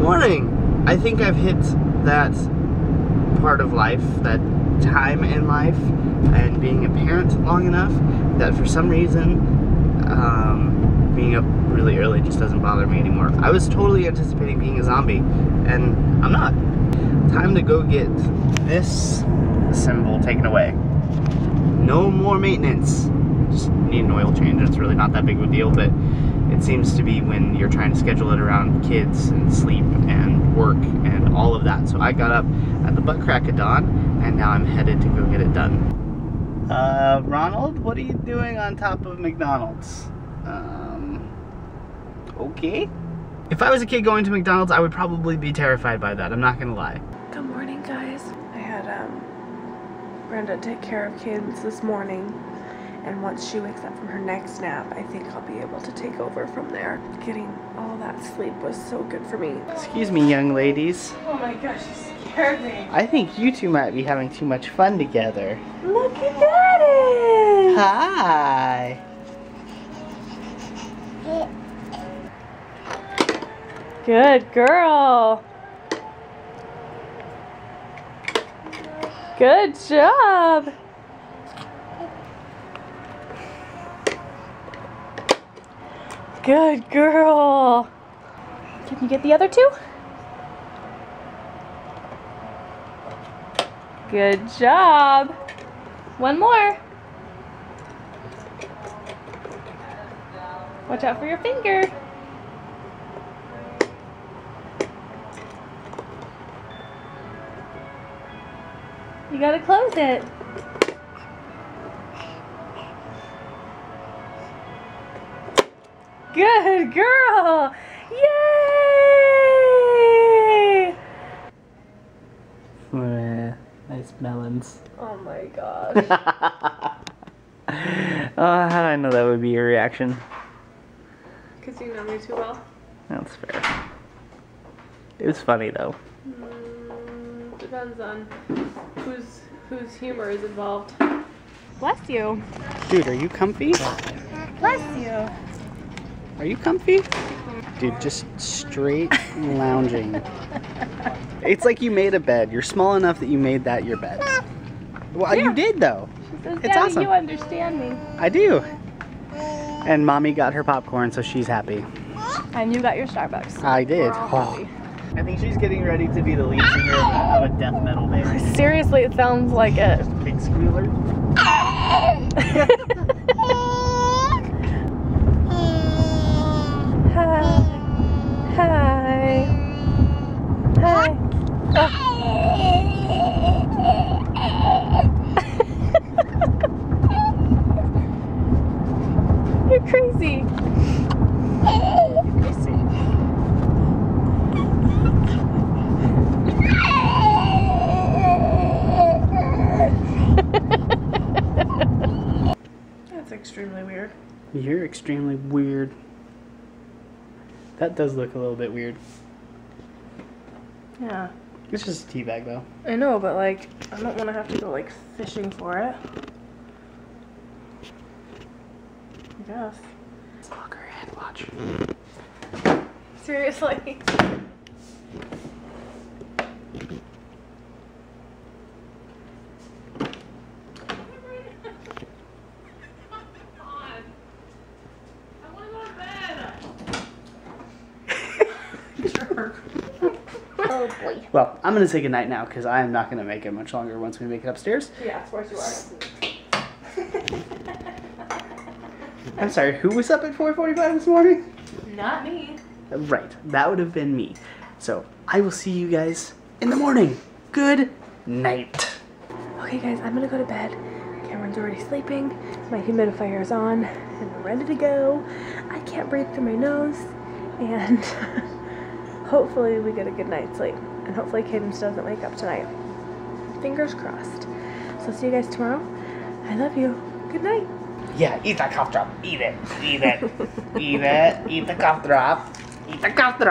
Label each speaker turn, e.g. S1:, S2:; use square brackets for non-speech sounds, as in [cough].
S1: morning. I think I've hit that part of life, that time in life, and being a parent long enough that for some reason, um, being up really early just doesn't bother me anymore. I was totally anticipating being a zombie, and I'm not. Time to go get this symbol taken away. No more maintenance. Just need an oil change. It's really not that big of a deal, but it seems to be when you're trying to schedule it around kids and sleep and work and all of that. So I got up at the butt crack of dawn and now I'm headed to go get it done. Uh, Ronald, what are you doing on top of McDonald's? Um, okay. If I was a kid going to McDonald's, I would probably be terrified by that. I'm not gonna lie.
S2: Good morning, guys. I had um, Brenda take care of kids this morning, and once she wakes up from her next nap, I think I'll be able to take over from there. Getting all that sleep was so good for me.
S1: Excuse me, young ladies.
S2: Oh my gosh, you scared me.
S1: I think you two might be having too much fun together.
S2: Look at Daddy!
S1: Hi.
S2: Good girl. Good job. Good girl. Can you get the other two? Good job. One more. Watch out for your finger. You gotta close it. Good girl! Yay!
S1: Eh, nice melons.
S2: Oh my gosh. [laughs]
S1: uh, how did I know that would be your reaction?
S2: Because you know me too well.
S1: That's fair. It was funny though.
S2: Mm, depends on whose whose humor is involved. Bless you.
S1: Dude, are you comfy?
S2: Bless you.
S1: Are you comfy? Dude, just straight lounging. It's like you made a bed. You're small enough that you made that your bed. Well,
S2: Yeah.
S1: you did though.
S2: She says,
S1: It's
S2: Daddy,
S1: awesome.
S2: you understand me.
S1: I do. And mommy got her popcorn, so she's happy.
S2: And you got your Starbucks.
S1: I did.
S2: We're all oh. happy.
S1: I think she's getting ready to be the lead singer of a, of a death metal band.
S2: Seriously, it sounds like it.
S1: Big squealer. [laughs]
S2: Hi. Hi. Hi. You're crazy. That's extremely weird.
S1: You're extremely weird. That does look a little bit weird.
S2: Yeah.
S1: It's just a tea bag though.
S2: I know, but like, I don't want to have to go like fishing for it. I guess.
S1: Look her head, watch. [laughs]
S2: Seriously. Oh boy.
S1: Well, I'm gonna say goodnight now because I am not gonna make it much longer once we make it upstairs.
S2: Yeah, of course you are.
S1: I'm sorry, who was up at 4:45 this morning?
S2: Not me.
S1: Right, that would have been me. So I will see you guys in the morning. Good night.
S2: Okay, guys, I'm gonna go to bed. Cameron's already sleeping. My humidifier is on, and we're ready to go. I can't breathe through my nose, and [laughs] hopefully we get a good night's sleep. And hopefully Cadence doesn't wake up tonight. Fingers crossed. So see you guys tomorrow. I love you. Good night.
S1: Yeah, eat that cough drop. Eat it. Eat it. [laughs] eat it. Eat the cough drop. Eat the cough drop.